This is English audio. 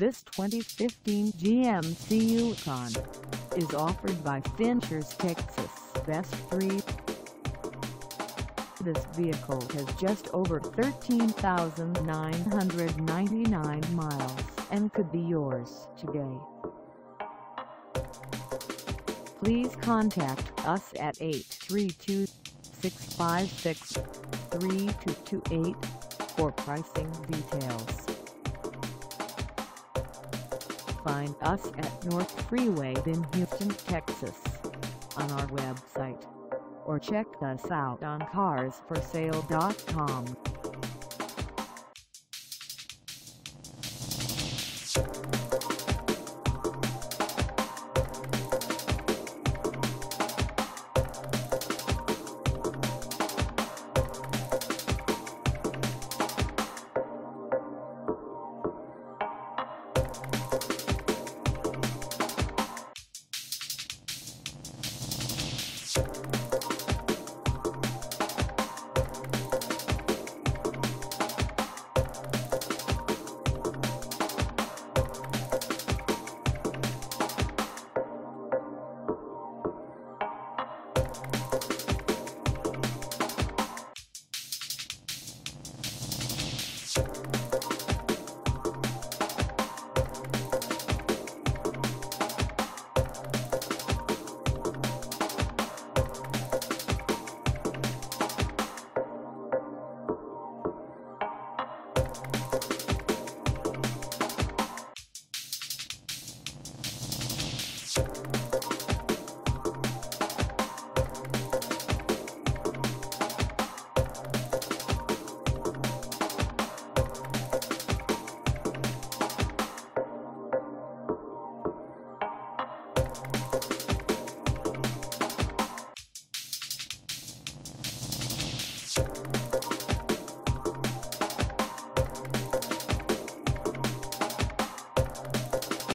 This 2015 GMC Yukon is offered by Finchers Texas Best 3. This vehicle has just over 13,999 miles and could be yours today. Please contact us at 832-656-3228 for pricing details. Find us at North Freeway in Houston, Texas on our website or check us out on carsforsale.com. Thank